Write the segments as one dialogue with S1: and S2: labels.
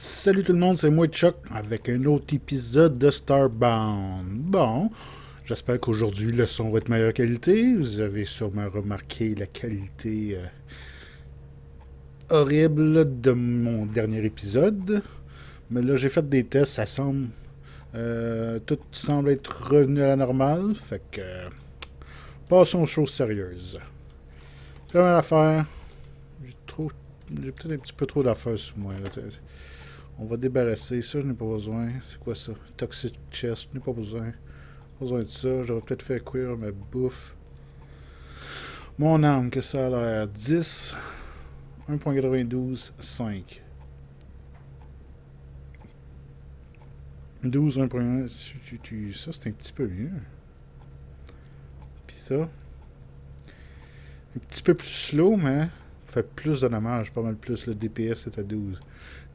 S1: Salut tout le monde, c'est moi Chuck avec un autre épisode de Starbound. Bon, j'espère qu'aujourd'hui le son va être meilleure qualité. Vous avez sûrement remarqué la qualité euh, horrible de mon dernier épisode. Mais là, j'ai fait des tests, ça semble. euh, tout semble être revenu à la normale. Fait que. passons aux choses sérieuses. Première affaire. J'ai. J'ai peut-être un petit peu trop d'affaires sur moi. là. On va débarrasser ça, je n'ai pas besoin. C'est quoi ça? Toxic chest, je n'ai pas besoin. Pas besoin de ça. J'aurais peut-être fait cuire ma bouffe. Mon arme, que ça a l'air? 10. 1.92, 5. 12, 1.1. tu- tu- Ça, c'est un petit peu mieux. Puis ça? Un petit peu plus slow, mais fait plus de dommages, pas mal plus. Le DPS est à 12.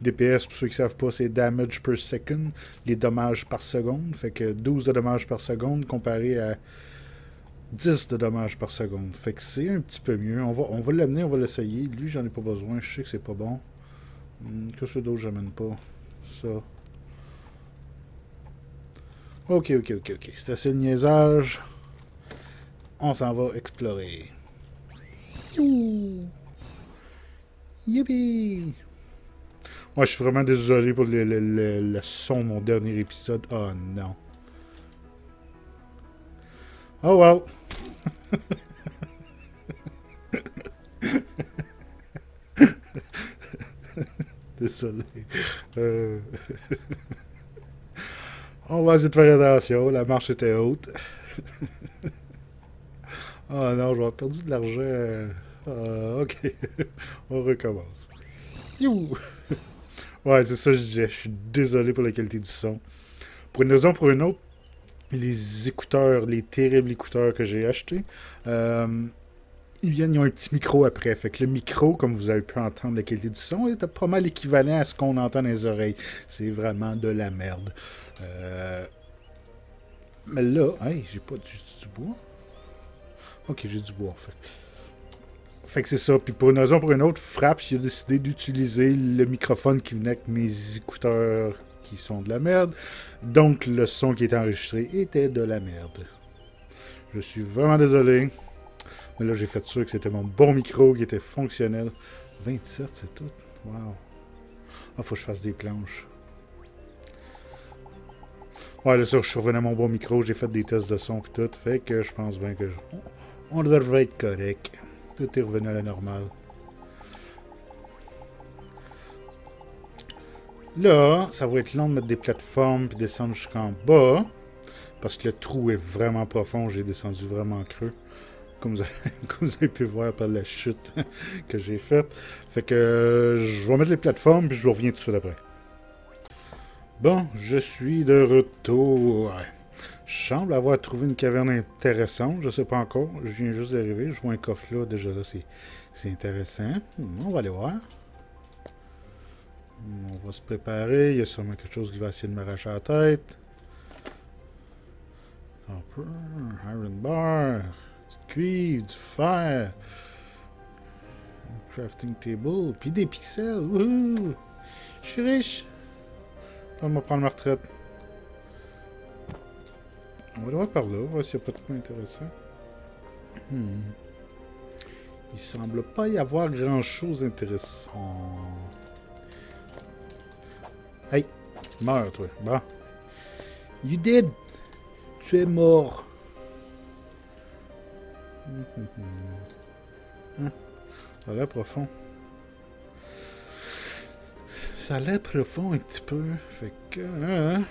S1: DPS, pour ceux qui ne savent pas, c'est damage per second, les dommages par seconde. Fait que 12 de dommages par seconde comparé à 10 de dommages par seconde. Fait que c'est un petit peu mieux. On va, on va l'amener, on va l'essayer. Lui, j'en ai pas besoin. Je sais que c'est pas bon. Hmm, que ce d'autre, j'amène pas. Ça. Ok, ok, ok, ok. C'est assez le niaisage. On s'en va explorer. Youhou! Moi, je suis vraiment désolé pour le, le- le- son de mon dernier épisode. Oh non. Oh well. désolé. Euh, On va essayer de faire attention. La marche était haute. oh non, avoir perdu de l'argent. Ah, ok. On recommence. Ouais, c'est ça je disais. Je suis désolé pour la qualité du son. Pour une raison ou pour une autre, les écouteurs, les terribles écouteurs que j'ai achetés, euh, ils viennent, ils ont un petit micro après. Fait que le micro, comme vous avez pu entendre la qualité du son, est pas mal équivalent à ce qu'on entend dans les oreilles. C'est vraiment de la merde. Euh, Mais là, hey, j'ai pas du, du bois. Ok, j'ai du bois. Fait. Fait que c'est ça. Puis pour une raison ou pour une autre, Fraps il a décidé d'utiliser le microphone qui venait avec mes écouteurs qui sont de la merde. Donc le son qui était enregistré était de la merde. Je suis vraiment désolé. Mais là, j'ai fait sûr que c'était mon bon micro qui était fonctionnel. 27, c'est tout. Wow. Ah, faut que je fasse des planches. Ouais, là, ça, je suis revenu à mon bon micro. J'ai fait des tests de son et tout. Fait que je pense bien que je- on devrait être correct. Tout est revenu à la normale. Là, ça va être long de mettre des plateformes puis descendre jusqu'en bas. Parce que le trou est vraiment profond. J'ai descendu vraiment creux. Comme vous, avez, pu voir par la chute que j'ai faite. Fait que je vais mettre les plateformes puis je reviens tout de après. Bon, je suis de retour. Je semble avoir trouvé une caverne intéressante. Je sais pas encore. Je viens juste d'arriver. Je vois un coffre là. Déjà là, c'est, intéressant. On va aller voir. On va se préparer. Il y a sûrement quelque chose qui va essayer de m'arracher la tête. Iron bar, du cuivre, du fer, crafting table, puis des pixels. Wouhou! Je suis riche. On va prendre ma retraite. On va aller voir par là, voir s'il n'y a pas de quoi intéressant. Hmm. Il semble pas y avoir grand chose d'intéressant. Hey, meurs toi. Bon. You did! Tu es mort. Hum, hum, hum. Hein? Ça a l'air profond. Ça a l'air profond un petit peu. Fait que. hein?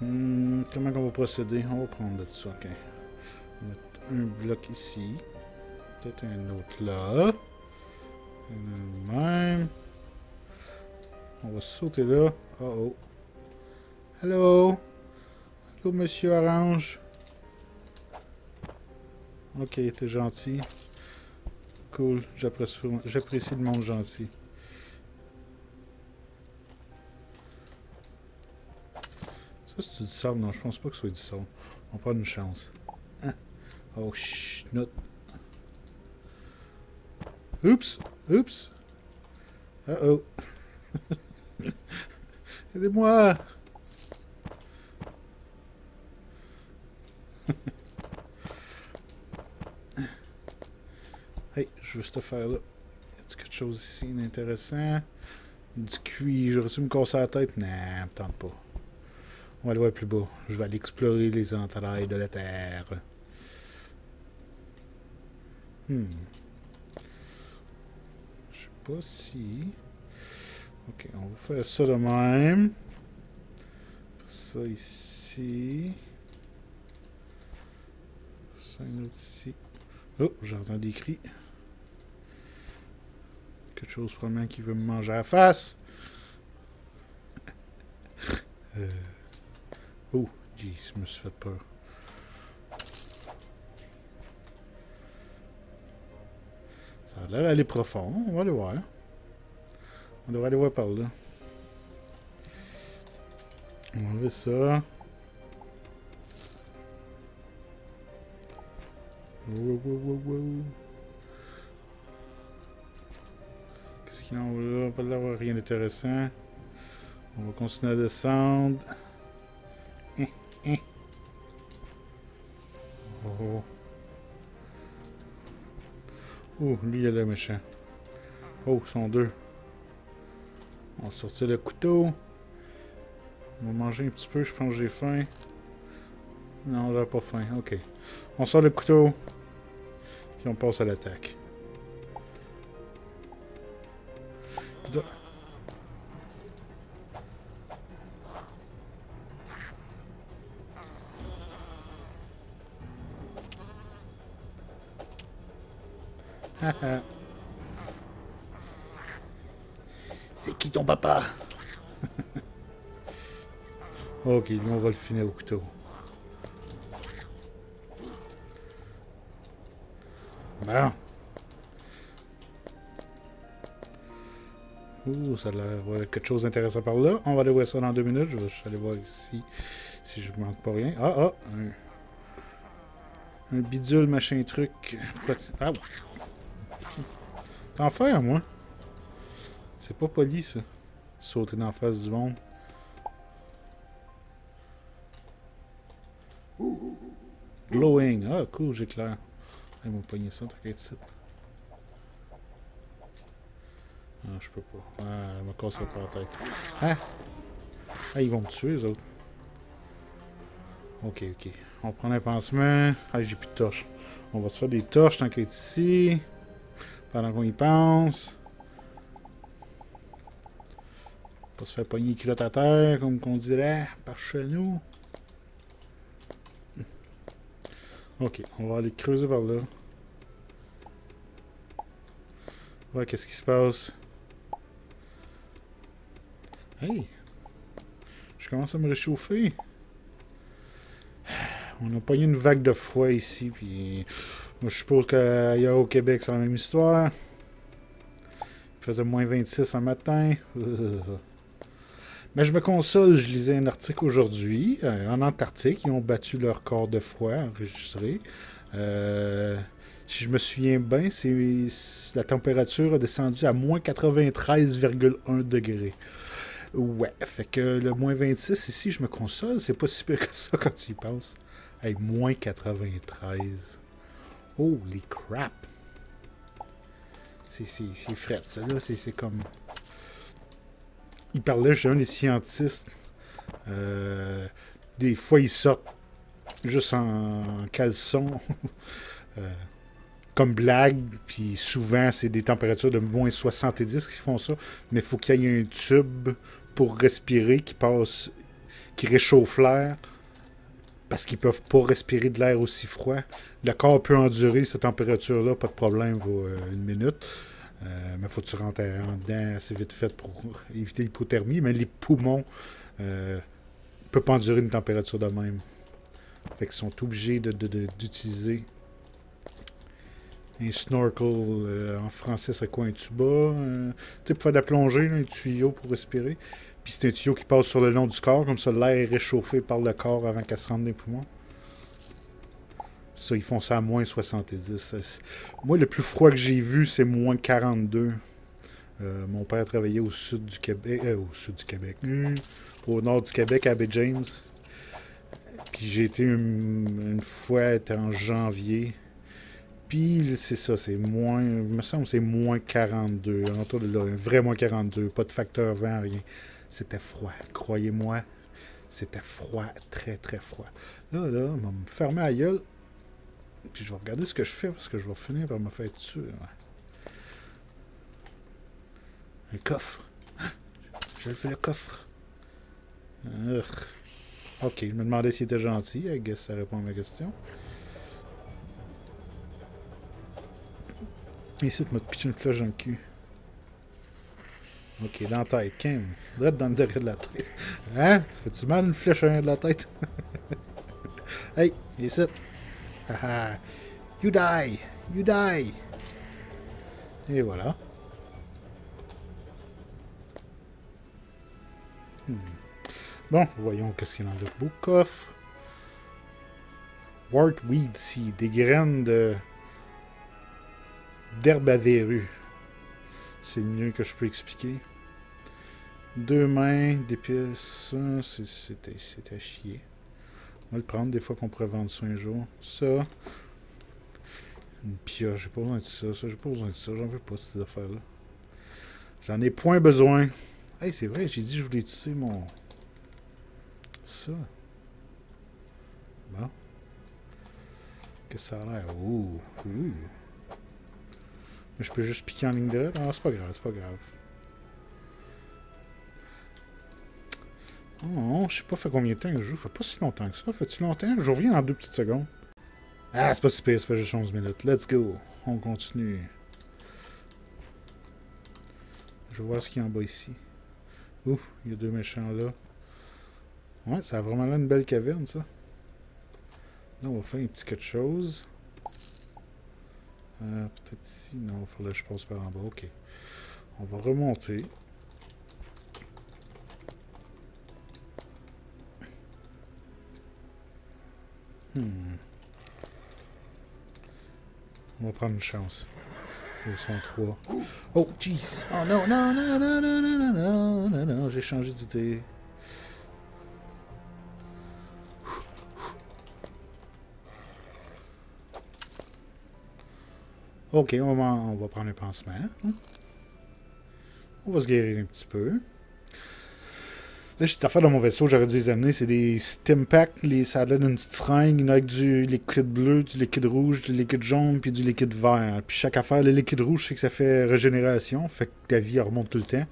S1: Hmm, comment on va procéder? On va prendre de ça. Ok. On va mettre un bloc ici. Peut-être un autre là. Un Même. On va sauter là. Oh oh. Allô? Allô, monsieur Orange? Ok, t'es gentil. Cool. J'apprécie le monde gentil. C'est du sable? Non, je pense pas que ce soit du sable. On va prendre une chance. Hein? Oh, chut. Oups! Oups! Uh oh! Aidez-moi! hey, je veux cette affaire-là. Y a quelque chose ici d'intéressant? Du cuir, j'aurais dû me casser la tête? Non, me tente pas. On va aller voir plus bas. Je vais aller explorer les entrailles de la Terre. Hmm. Je sais pas si... Ok, on va faire ça de même. Ça ici. Ça un ici. Oh, j'entends des cris. Quelque chose probablement qui veut me manger à la face. euh... Oh, jeez, je me suis fait peur. Ça a l'air d'aller profond. On va aller voir. On devrait aller voir par là. On va enlever ça. Wow. Qu'est-ce qu'il y a en haut là? Pas d'avoir rien d'intéressant. On va continuer à descendre. Oh. Oh, lui, il a le méchant. Oh, ils sont deux. On va sortir le couteau. On va manger un petit peu, je pense que j'ai faim. Non, j'ai pas faim. Ok. On sort le couteau. Puis on passe à l'attaque. C'est qui ton papa? Ok, nous on va le finir au couteau. Bon. Ouh, ça a l'air quelque chose d'intéressant par là. On va aller voir ça dans deux minutes. Je vais aller voir ici si je manque pas rien. Ah, ah! Un, un bidule, machin truc. Ah, T'en faire, moi? C'est pas poli, ça. Sauter dans la face du monde. Glowing. Ah, cool, j'éclaire. Ils m'ont pogné ça, t'inquiète. Ah, je peux pas. Ah, elle me pas la tête. Ah! Ah, ils vont me tuer, eux autres. Ok, ok. On prend un pansement. Ah, j'ai plus de torches. On va se faire des torches, t'inquiète ici. Pendant qu'on y pense. Pas se faire pogner les culottes à terre, comme qu'on dirait, par chez nous. Ok, on va aller creuser par là. Ouais, qu'est-ce qui se passe? Hey! Je commence à me réchauffer. On a pogné une vague de froid ici, puis je suppose qu'ailleurs au Québec, c'est la même histoire. Il faisait moins 26 un matin. Mais je me console, je lisais un article aujourd'hui. Euh, en Antarctique, ils ont battu leur corps de froid enregistré. Euh, si je me souviens bien, c'est la température a descendu à moins 93,1 degrés. Ouais, fait que le moins 26 ici, je me console, c'est pas si pire que ça quand tu y penses. Hey, moins 93. Holy crap! C'est fret, ça là, c'est comme. Il parlait, j'ai un des scientistes. Euh, des fois, ils sortent juste en caleçon. euh, comme blague, puis souvent c'est des températures de moins 70 qui font ça, mais faut qu'il y ait un tube pour respirer qui passe, qui réchauffe l'air, parce qu'ils peuvent pas respirer de l'air aussi froid. Le corps peut endurer cette température-là, pas de problème, vaut euh, une minute. Euh, mais il faut que tu rentres en dedans assez vite fait pour éviter l'hypothermie. Mais les poumons ne euh, peuvent pas endurer une température de même. Fait qu'ils sont obligés d'utiliser un snorkel, en français c'est quoi un tuba, tu sais pour faire de la plongée, un tuyau pour respirer. Puis c'est un tuyau qui passe sur le long du corps, comme ça l'air est réchauffé par le corps avant qu'elle se rende dans les poumons. Ça, ils font ça à moins 70. moi, le plus froid que j'ai vu, c'est moins 42. Euh, mon père travaillait au sud du Québec. Euh, au sud du Québec. Hmm. Au nord du Québec, à Bay James. Puis j'ai été une, une fois en janvier. Puis c'est ça, c'est moins. Il me semble que c'est moins 42. En de là, vraiment 42. Pas de facteur vent, rien. C'était froid. Croyez-moi, c'était froid, très très froid. Là, là, on va me fermer la gueule. Puis je vais regarder ce que je fais parce que je vais finir par me faire dessus. Un coffre. J'ai fait le coffre. Ok, je me demandais s'il était gentil. I guess ça répond à ma question. Ici, tu m'as pitché une flèche dans le cul. Ok, dans la tête. 15. Direct dans le derrière de la tête. Hein? Ça fait-tu mal une flèche à de la tête? hey, ici. You die. You die. Et voilà. Hmm. Bon, voyons qu'est-ce qu'il y a dans le beau coffre. Weed Seed, des graines de d'herbe à verrue. C'est mieux que je peux expliquer. Deux mains d'épices, c'est à chier. On va le prendre des fois qu'on pourrait vendre ça un jour. Ça. Une pioche, j'ai pas besoin de ça. ça j'ai pas besoin de ça. J'en veux pas ces affaires-là. J'en ai point besoin. Hey, c'est vrai, j'ai dit que je voulais utiliser mon. Ça. Bon. Qu'est-ce que ça a l'air? Ouh. Ouh. Mais je peux juste piquer en ligne droite? Ah, c'est pas grave, c'est pas grave. Oh, je sais pas fait combien de temps que je joue? Fait pas si longtemps que ça. Fait-tu longtemps? Je reviens dans deux petites secondes. Ah, c'est pas si pire, ça fait juste 11 minutes. Let's go. On continue. Je vais voir ce qu'il y a en bas ici. Ouf, il y a deux méchants là. Ouais, ça a vraiment l'air une belle caverne, ça. Là, on va faire un petit quelque chose. Euh, Peut-être ici. Non, il faudrait que je passe par en bas. Ok. On va remonter. Hmm. On va prendre une chance. Ils sont trois. Oh, jeez! Oh non, non, non, non, non, non, non, non, non, non, j'ai changé d'idée. Ok, on va, on va prendre un pansement. On va se guérir un petit peu. Là, j'ai des affaires dans mon vaisseau, j'aurais dû les amener. C'est des stim packs. Ça a l'air d'une petite seringue. Il y en a avec du liquide bleu, du liquide rouge, du liquide jaune, puis du liquide vert. Puis chaque affaire, le liquide rouge, c'est que ça fait régénération. Fait que la vie remonte tout le temps.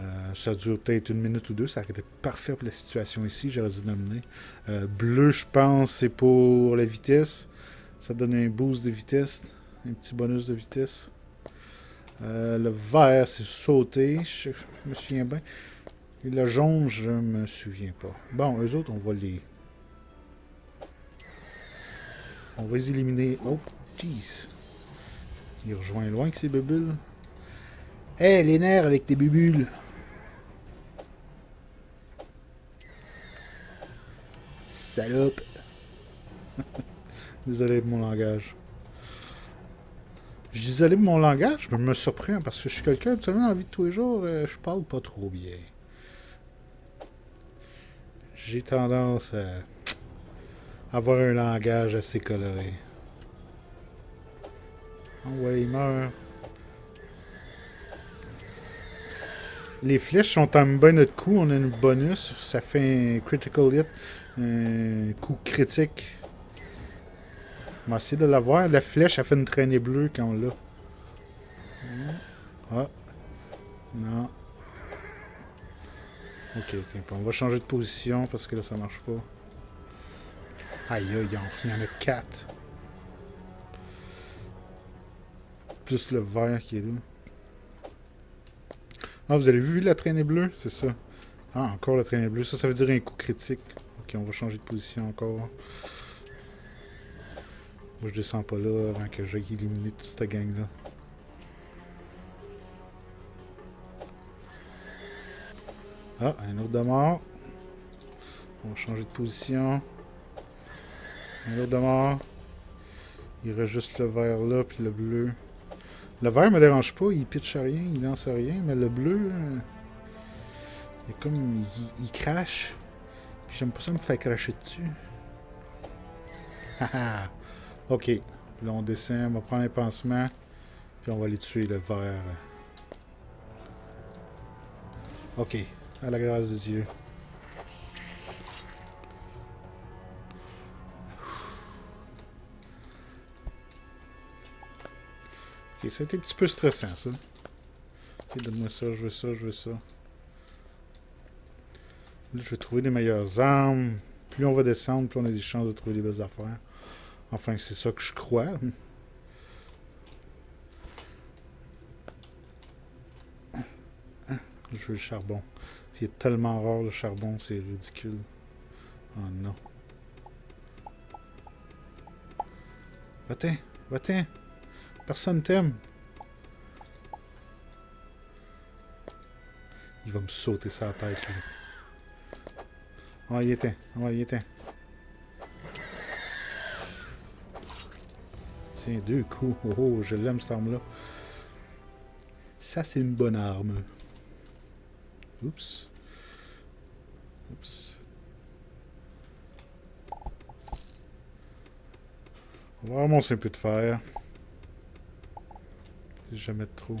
S1: Euh, ça dure peut-être une minute ou deux. Ça aurait été parfait pour la situation ici. J'aurais dû l'amener. Euh, bleu, je pense, c'est pour la vitesse. Ça donne un boost de vitesse. Un petit bonus de vitesse. Euh, le vert, c'est sauter. Je me souviens bien. Et le jaune, je me souviens pas. Bon, eux autres, on va les... On va les éliminer. Oh, jeez. Il rejoint loin avec ses bubules. Hé, les nerfs avec tes bubules. Salope. Désolé de mon langage. Je dis désolé de mon langage, mais je me surprends parce que je suis quelqu'un, absolument dans la vie de tous les jours, euh, je parle pas trop bien j'ai tendance à avoir un langage assez coloré. Oh ouais, il meurt. Les flèches sont en bas notre coup. On a une bonus. Ça fait un critical hit. Un coup critique. On va essayer de l'avoir. La flèche, a fait une traînée bleue quand on l'a. Ok, on va changer de position parce que là ça marche pas. Aïe aïe, il y en a 4. Plus le vert qui est là. Ah, vous avez vu la traînée bleue? C'est ça. Ah, encore la traînée bleue. Ça, ça veut dire un coup critique. Ok, on va changer de position encore. Moi, je descends pas là avant que j'aille éliminer toute cette gang-là. Ah, un autre de mort. On va changer de position. Un autre de mort. Il reste juste le vert là, puis le bleu. Le vert me dérange pas, il pitche rien, il lance rien, mais le bleu, euh, il est comme. Il, il crache. Puis j'aime pas ça me faire cracher dessus. Haha! ok. Là, on descend, on va prendre un pansement. Puis on va aller tuer le vert. Ok. À la grâce de Dieu. Ok, ça a été un petit peu stressant, ça. Ok, donne-moi ça, je veux ça, je veux ça. Là, je vais trouver des meilleures armes. Plus on va descendre, plus on a des chances de trouver des belles affaires. Enfin, c'est ça que je crois. Je veux le charbon. C'est tellement rare le charbon, c'est ridicule. Oh non. Va-t'en, va-t'en. Personne t'aime. Il va me sauter sa tête, lui. Ah, il était. Ah, il était. Tiens, deux coups. Oh, oh je l'aime cette arme-là. Ça, c'est une bonne arme. Oups. Oups. On va ramasser un peu de fer. Si jamais trop.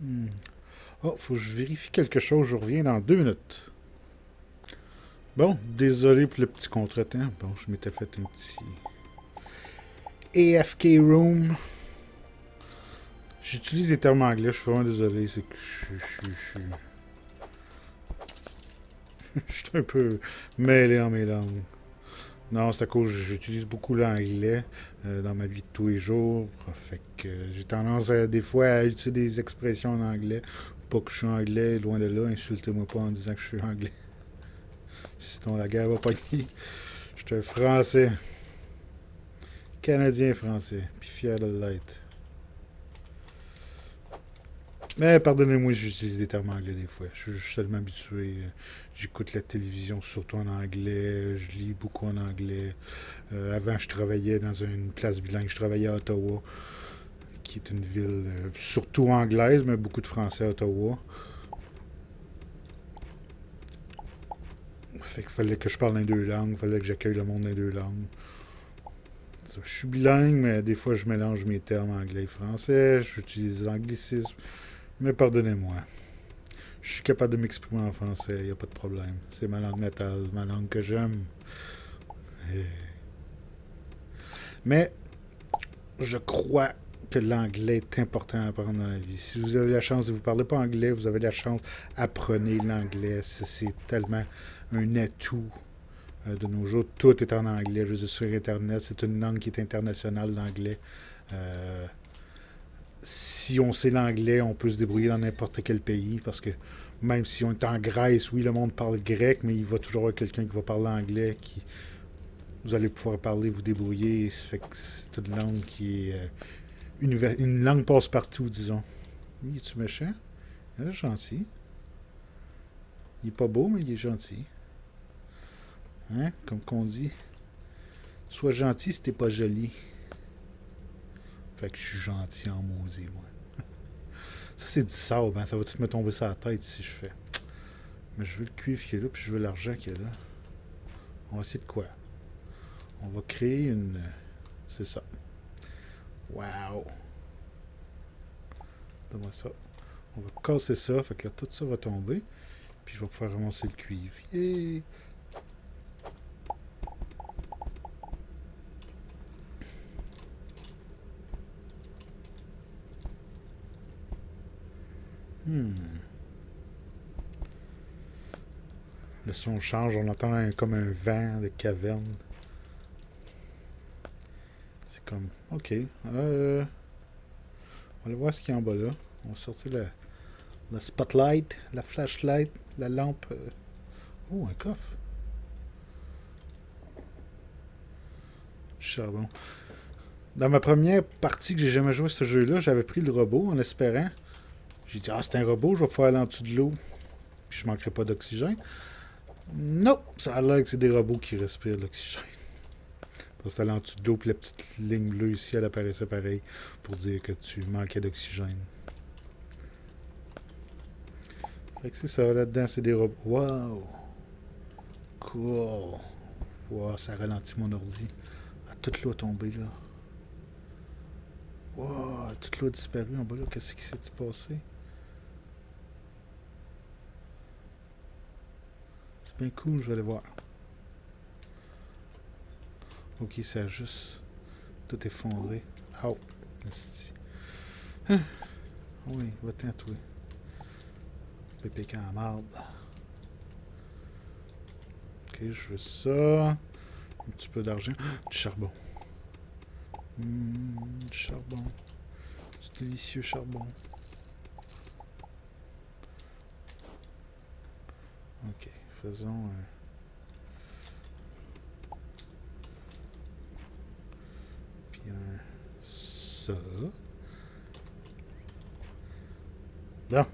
S1: Hmm. Oh, faut que je vérifie quelque chose. Je reviens dans deux minutes. Bon, désolé pour le petit contretemps. Bon, je m'étais fait un petit... AFK Room. J'utilise les termes anglais, je suis vraiment désolé. C'est que je, je, je, je suis un peu mêlé en mes langues. Non, c'est à cause j'utilise beaucoup l'anglais euh, dans ma vie de tous les jours. Fait que j'ai tendance à, des fois à utiliser des expressions en anglais. Pas que je suis anglais, loin de là, insultez-moi pas en disant que je suis anglais. Sinon la guerre va pas Je suis un français. Canadien français. Puis fier de l'être. Mais pardonnez-moi, j'utilise des termes anglais des fois. Je suis tellement habitué. J'écoute la télévision surtout en anglais. Je lis beaucoup en anglais. Euh, avant, je travaillais dans une place bilingue. Je travaillais à Ottawa, qui est une ville euh, surtout anglaise, mais beaucoup de Français à Ottawa. Fait qu'il fallait que je parle dans deux langues. Il fallait que j'accueille le monde dans deux langues. Je suis bilingue, mais des fois, je mélange mes termes anglais et français. J'utilise des anglicismes. Mais pardonnez-moi. Je suis capable de m'exprimer en français, il n'y a pas de problème. C'est ma langue natale, ma langue que j'aime. Mais je crois que l'anglais est important à apprendre dans la vie. Si vous avez la chance, si vous ne parlez pas anglais, vous avez la chance, apprenez l'anglais. C'est tellement un atout euh, de nos jours. Tout est en anglais. Je dire, sur Internet, c'est une langue qui est internationale, l'anglais. Euh, si on sait l'anglais, on peut se débrouiller dans n'importe quel pays parce que même si on est en Grèce, oui, le monde parle grec, mais il va toujours avoir quelqu'un qui va parler anglais, qui vous allez pouvoir parler, vous débrouiller. fait que c'est une langue qui est euh, une langue passe partout, disons. Oui, est-tu méchant? Il est gentil. Il est pas beau, mais il est gentil. Hein? Comme qu'on dit. Sois gentil si t'es pas joli. Fait que je suis gentil en maudit, moi. Ça, c'est du sable, hein? Ça va tout me tomber sur la tête si je fais. Mais je veux le cuivre qui est là, puis je veux l'argent qui est là. On va essayer de quoi? On va créer une... C'est ça. Wow! Donne-moi ça. On va casser ça, fait que là, tout ça va tomber. Puis je vais pouvoir ramasser le cuivre. Yeah! Hmm. Le son change, on entend comme un vent de caverne. C'est comme... Ok. Euh, on va voir ce qu'il y a en bas là. On va sortir le spotlight, la flashlight, la lampe. Euh. Oh, un coffre. Charbon. Dans ma première partie que j'ai jamais joué à ce jeu-là, j'avais pris le robot en espérant j'ai dit, ah, c'est un robot, je vais pouvoir aller en dessous de l'eau. Je manquerai pas d'oxygène. Non, ça a l'air que c'est des robots qui respirent l'oxygène. Parce que en dessous de l'eau, puis la petite ligne bleue ici, elle apparaissait pareil pour dire que tu manquais d'oxygène. Fait que c'est ça, là-dedans, c'est des robots. Wow! Cool! Wow, ça ralentit mon ordi. Ah, toute l'eau est tombée, là. Wow, toute l'eau a disparu en bas, là. Qu'est-ce qui s'est passé? Bien cool, je vais aller voir. Ok, ça a juste tout effondré. Oh, hein? Oui, va-t'en, toi. Pépé quand marde. Ok, je veux ça. Un petit peu d'argent. Du charbon. Mmh, du charbon. Du délicieux charbon. Ok, faisons un... ça. Bon.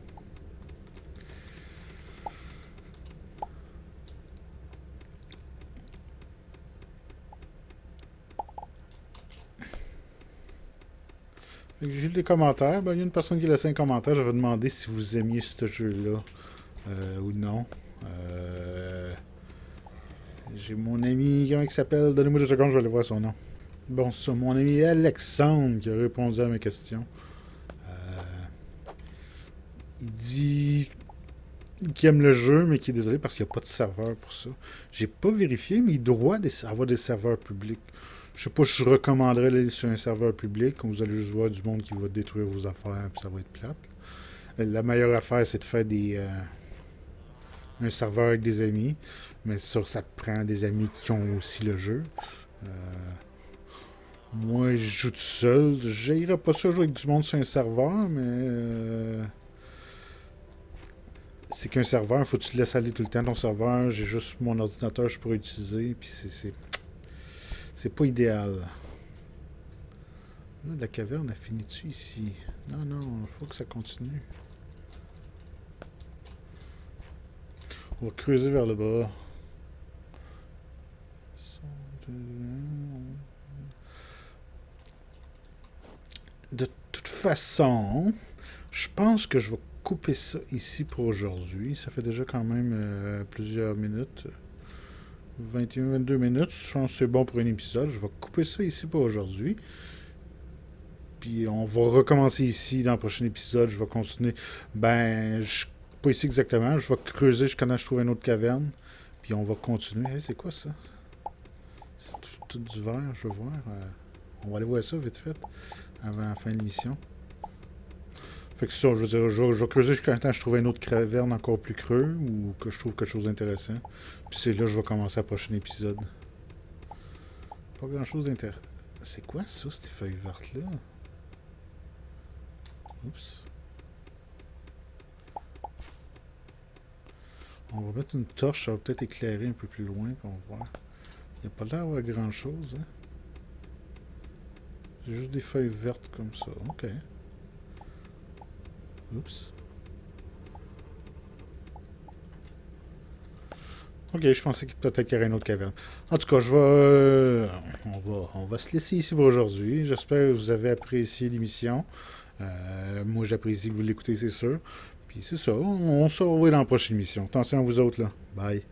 S1: J'ai des commentaires. Ben, il y a une personne qui a laissé un commentaire. Je vais demander si vous aimiez ce jeu-là euh, ou non. Euh, j'ai mon ami, comment il s'appelle? Donnez-moi deux secondes, je vais aller voir son nom. Bon, ça, mon ami Alexandre qui a répondu à mes questions. Euh, il dit qu'il aime le jeu, mais qu'il est désolé parce qu'il n'y a pas de serveur pour ça. J'ai pas vérifié, mais il doit avoir des serveurs publics. Je sais pas si je recommanderais d'aller sur un serveur public, vous allez juste voir du monde qui va détruire vos affaires, puis ça va être plate. La meilleure affaire, c'est de faire des euh, un serveur avec des amis, mais ça, ça prend des amis qui ont aussi le jeu. Euh, moi, je joue tout seul. J'irai pas ça jouer avec du monde sur un serveur, mais... Euh, c'est qu'un serveur, faut que tu te laisses aller tout le temps ton serveur. J'ai juste mon ordinateur je pourrais utiliser, puis c'est... C'est pas idéal. La caverne a fini dessus ici. Non, non, faut que ça continue. On va creuser vers le bas. De toute façon, je pense que je vais couper ça ici pour aujourd'hui. Ça fait déjà quand même euh, plusieurs minutes. 21-22 minutes. Je pense que c'est bon pour un épisode. Je vais couper ça ici pour aujourd'hui. Puis on va recommencer ici dans le prochain épisode. Je vais continuer. Ben, je pas ici exactement. Je vais creuser jusqu'à je trouve une autre caverne. Puis on va continuer. c'est quoi ça? Tout, du vert, je veux voir. Euh, on va aller voir ça vite fait avant la fin de l'émission. Fait que ça, je veux dire, je, vais creuser jusqu'à temps que je trouve une autre caverne encore plus creux ou que je trouve quelque chose d'intéressant. Puis c'est là que je vais commencer le prochain épisode. Pas grand chose d'intéressant. C'est quoi ça, ces feuilles vertes là? Oups. On va mettre une torche, ça va peut-être éclairer un peu plus loin, pour voir. Il n'y a pas l'air d'avoir grand chose, hein? juste des feuilles vertes comme ça. Ok. Oups. Ok, je pensais qu'il peut-être qu'il y aurait une autre caverne. En tout cas, je vais, euh, on va, on va se laisser ici pour aujourd'hui. J'espère que vous avez apprécié l'émission. Euh, moi, j'apprécie que vous l'écoutez, c'est sûr. Puis c'est ça, on se revoit dans la prochaine émission. Attention à vous autres, là. Bye.